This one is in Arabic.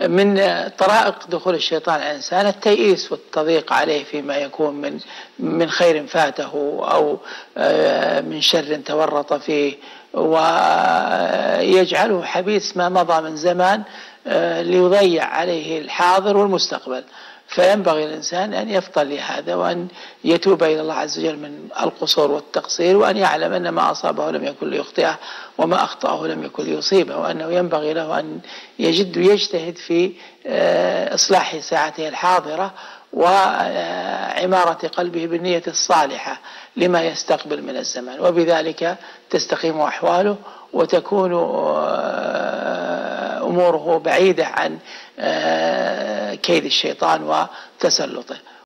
من طرائق دخول الشيطان على الإنسان التيئيس والتضييق عليه فيما يكون من من خير فاته أو آه، من شر تورط فيه. ويجعله حبيس ما مضى من زمان آه، ليضيع عليه الحاضر والمستقبل. فينبغي الإنسان أن يفطن لهذا وأن يتوب إلى الله عز وجل من القصور والتقصير وأن يعلم أن ما أصابه لم يكن ليخطئه وما أخطأه لم يكن ليصيبه وأنه ينبغي له أن يجد ويجتهد في آه، إصلاح ساعته الحاضرة وعمارة قلبه بالنية الصالحة لما يستقبل من الزمان وبذلك تستقيم أحواله وتكون آه، أموره بعيدة عن آه، كيد الشيطان وتسلطه.